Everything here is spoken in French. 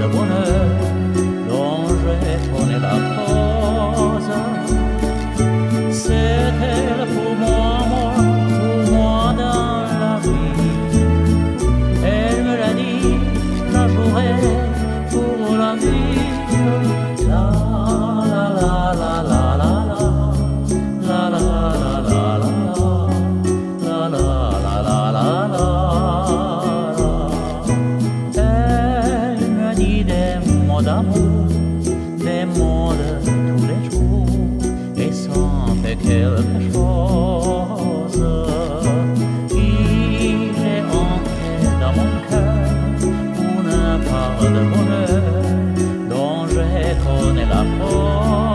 de bonheur dont je connais la cause. C'est elle pour moi, pour moi dans la vie. Elle me l'a dit, la jouerai pour la vie. La d'amour, des mots de tous les jours, et fait quelque chose qui est entré dans mon cœur, une part de bonheur dont je connais la cause.